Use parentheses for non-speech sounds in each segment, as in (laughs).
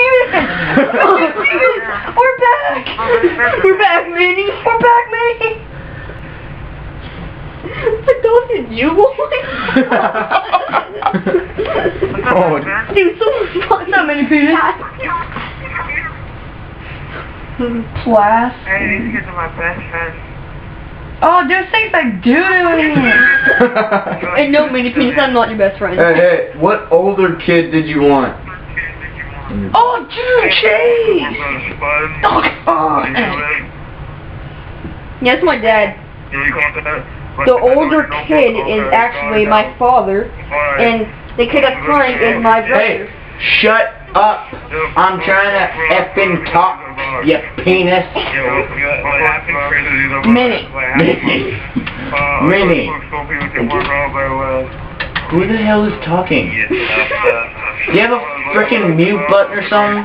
penis! Oh, we're back! We're back, Minnie! We're back, Minnie! I told you, you Oh. Dude, someone's fucking that many penis. Class. Hey, these kids are my best friends. Oh, dude, (laughs) (laughs) things like doo in here. And no, mini penis, I'm not your best friend. Hey, hey, what older kid did you want? Mm. Oh, dude, Chase! Oh, come Yeah, that's my dad. The older kid is actually my father, and the kid that's crying is my brother. Hey, shut up. I'm trying to effing talk, you penis. Minnie. (laughs) Minnie. Who the hell is talking? (laughs) Do you have a freaking mute button or something?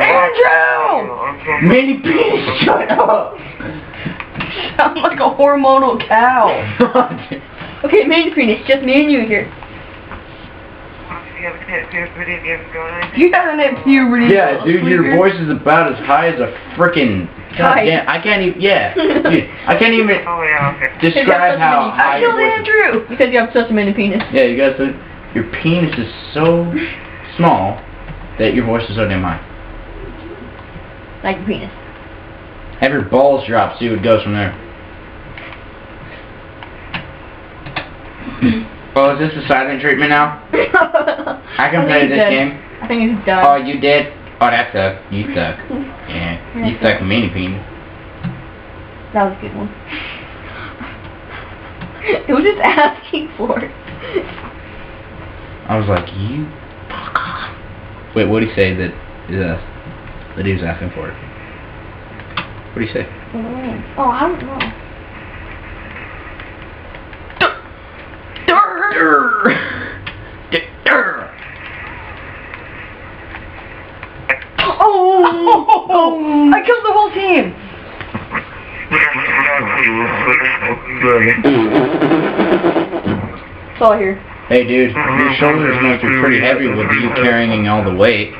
Andrew! Mini penis, shut up! Sound like a hormonal cow. (laughs) Okay, mini penis, just me and you here. You haven't had puberty. yeah, dude, your voice is about as high as a freaking. God High. damn, I can't even. Yeah, (laughs) dude, I can't even Oh yeah, okay. describe how high I killed. Andrew because you have such a mini penis. Yeah, you got guys, your penis is so small that your voice is so damn high. Like your penis. Have your balls drop, see what goes from there. (clears throat) Oh, is this a silent treatment now? (laughs) I can think play this dead. game. I think he's done. Oh, you did? Oh, that sucks. You suck. (laughs) Yeah, you suck mini penis. That was a good one. (laughs) It was just asking for it. I was like, you fuck off. Wait, what did he say that uh, that he was asking for? What did he say? Oh, I don't know. Oh, oh, I killed the whole team. It's all here. Hey, dude, your shoulders must be pretty heavy with you carrying all the weight.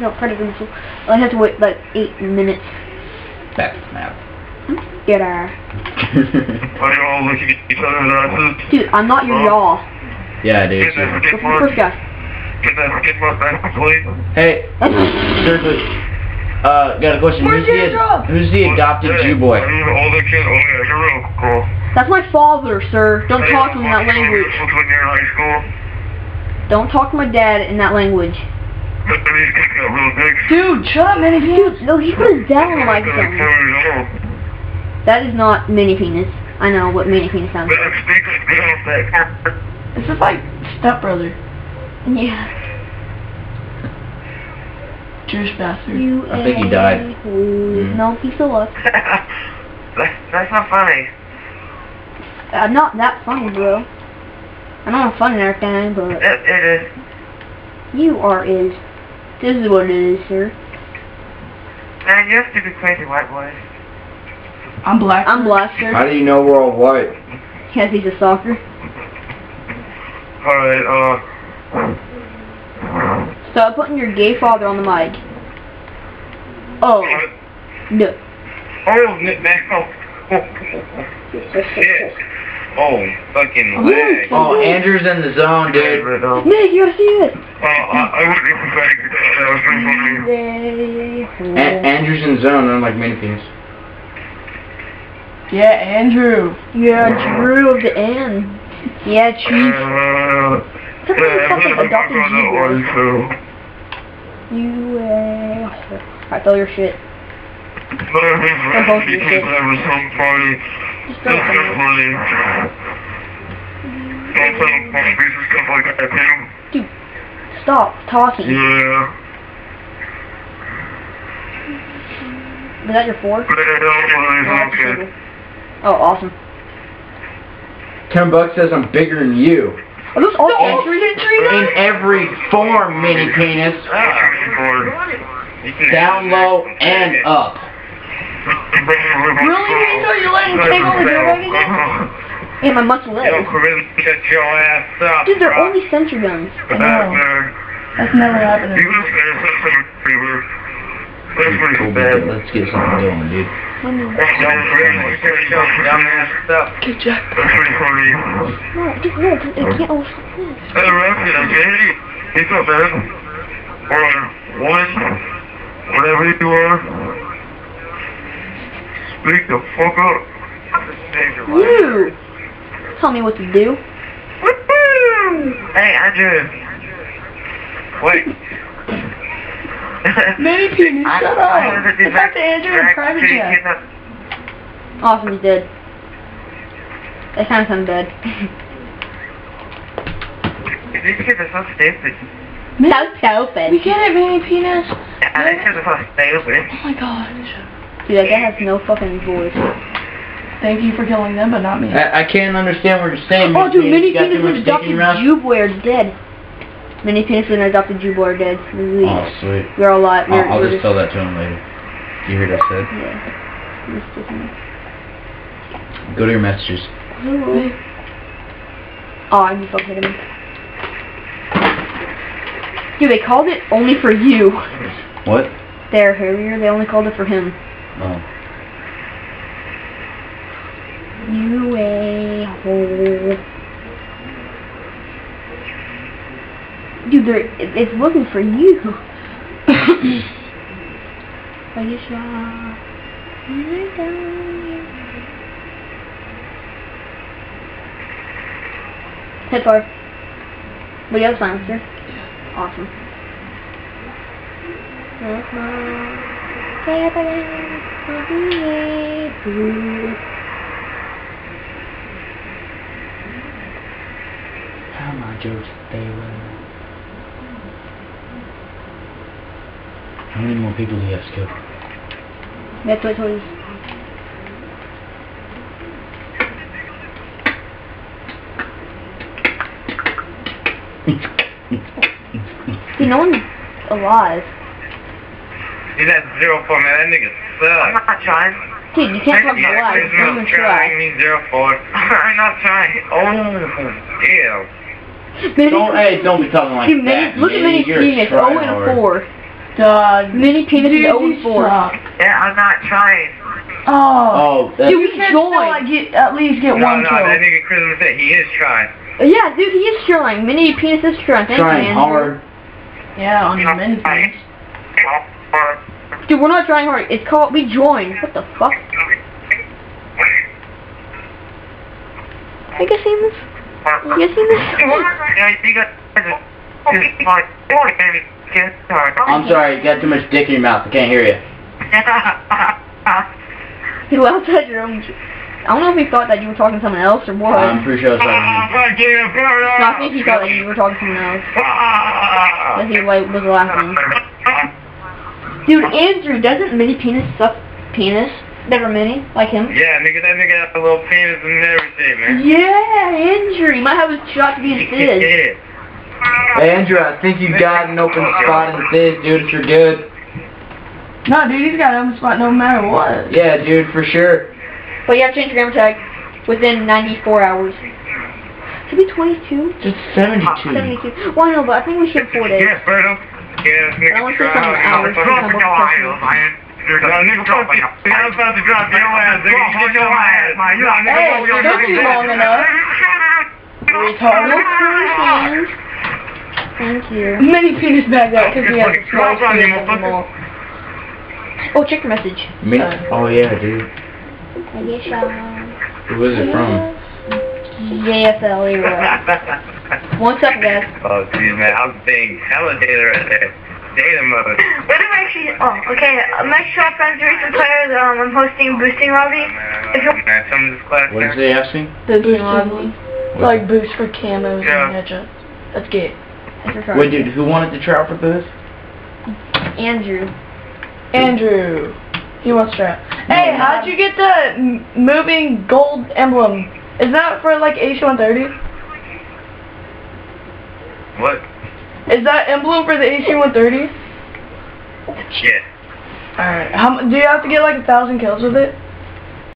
No, predator missile. I have to wait like eight minutes. That's math. Get her. (laughs) Are you all looking at each other's asses? Dude, I'm not your yaw. yeah, dude. Get that skid the mark. first guy. Get that skid mark back, please. Hey, (laughs) seriously, uh, got a question. Where's Who's the, Andrew? who's the adopted Hey, Jew boy? Are you the older kid? Oh yeah, you're real cool. That's my father, sir. Don't talk to him in that language. Looks you're in high school. Don't talk to my dad in that language. But then he's kicking up real. Dude, shut up, mini penis. No, he put his dad on the Like, microphone. ten years old. That is not mini penis. I know what mini penis sounds But like. it speaks This is like stepbrother. Yeah. Jewish bastard. You I think he died. Mm. No, he still alive. (laughs) that's, that's not funny. I'm not that funny, bro. I'm not funny and everything, but It, it is. you are is. This is what it is, sir. Man, you're a stupid crazy white boy. I'm black. I'm black, How do you know we're all white? Because he's a soccer. Alright, uh... Stop putting your gay father on the mic. Oh, no. Oh, Nick, man. Oh. oh, oh, oh shit. Oh, fucking leg. Oh, Andrew's in the zone, dude. Uh, Nick, you gotta see this. I, I wouldn't even think that was pretty funny. A- Andrew's in the zone, unlike many penis. Yeah, Andrew. Yeah, Drew of the N. Yeah, Chief. Uh, Somebody yeah, fucking I'm gonna adopted talk you, that one, too. You, uh... Alright, throw your shit. But I think both he you thinks did. that was some funny. Just That's throw it not somewhere. funny. Don't tell him funny pieces and stuff like that. Dude, stop talking. Yeah. Is that your four? But Oh, okay. Oh, awesome. Ten bucks says I'm bigger than you. Are those all entries in In every form, mini penis. Down low and up. Really? So You're let him take over the road again? Yeah, my muscle Yo, leg. really shut your ass up, Dude, they're bro. only sensor guns. Get back there. That's never happened. You gonna say something fever. That's pretty Cool, bad. but Let's get something going, dude. That's dumb dumbass Good job. That's pretty funny. No, just no, just, it can't always Hey, Rocky, okay? He's not bad. Or woman, whatever you are. Speak the fuck up. You! Tell me what to do. Hey, Andrew. Wait. Mini penis, shut up. It's up to Andrew in private jet. Awesome, oh, he's dead. That kind of sounds bad. These kids are so stupid. Sounds so bad. We get it, mini penis. Yeah, these kids are so stupid. Oh my god. Dude, that guy has no fucking voice. Thank you for killing them, but not me. I, I can't understand what you're saying. Oh, dude, Mini You got too Penis much was dick in adopted your mouth? Jew boy are dead. Mini Penis and adopted Jew boy are dead. We, Oh, sweet. we're all alive. We're, I'll, I'll we're just tell that to him later. You heard I said? Yeah. Go to your messages. Oh, I just fucking hit him. Dude, they called it only for you. What? There, Harrier, they only called it for him. Oh. You a hole. Dude, it's looking for you. (laughs) Are you sure? Hit bar. You have silencer. Awesome. How am I just stay How many more people do you have to kill? That's what I. See, no one's alive. (laughs) He's at zero four, man. That nigga sucks. I'm not trying. Dude, you can't talk yeah, alive. there's Don't trying. try. means zero four. (laughs) I'm not trying. Oh, ew. Mini, Don't, hey, don't be talking like Dude, that. mini, look at Mini Penis, 0 and tryhard. 4. Dog. Mini Penis is Dude, 0 and 4. Yeah, I'm not trying. Oh. Oh, that's... Dude, You we should still like, get, at least get No, one no, kill. that nigga Christmas said he is trying. Yeah, dude, he is trying. Mini Penis is trying. Thank trying you, Andrew. hard. Yeah, on your mini penis. Dude, we're not trying hard. It's called, we joined. What the fuck? You guys seen this? You guys seen this? Yeah, you got I'm sorry, you got too much dick in your mouth. I can't hear you. (laughs) He laughed at your own... I don't know if he thought that you were talking to someone else or what. I'm pretty sure I was talking to you. No, I think he thought that you were talking to someone else. That he like, was laughing. (laughs) Dude, Andrew, doesn't Mini Penis suck penis? Never mini, like him? Yeah, nigga, that nigga has a little penis and everything, man. Yeah, Andrew. He might have a shot to be his fizz. Yeah. Hey, Andrew, I think you got an open spot in the biz, dude, if you're good. No, dude, he's got an open spot no matter what. Yeah, dude, for sure. But you have to change your gamer tag within 94 hours. Should be 22? Just 72. 72. Well, I know, but I think we should have four days. Yeah, spread up. Yeah, nigga want to say try. something hours. Fuck Become more Ohio, professional. man. No, nigga, fuck you. I'm about to drop your ass, nigga. Fuck your ass, man. You nigga, Hey, fuck your it took long enough. No Retarded. Thank you. Mini penis back up because he has a Fucking small drop on you, penis in the motherfucker. mall. Oh, check your message. Me? Uh, oh, yeah, dude. Yes, Who is it from? JFL, anyway. (laughs) One second, guys. Oh, dude, man, I'm being hella data right there. Data mode. (laughs) What am I actually? Oh, okay. I'm actually shop friends with recent players. Um, I'm hosting boosting lobby. If you Man, some of this class What is he asking? Boosting Lovely. Like boost for camos Yeah. and headshots. That's gay. Wait, dude, who wanted to try out for this? Andrew. Andrew. He wants to try. out. Hey, how'd you get the moving gold emblem? Is that for like AC-130? What? Is that emblem for the AC-130? Shit. Alright. How do you have to get like a thousand kills with it?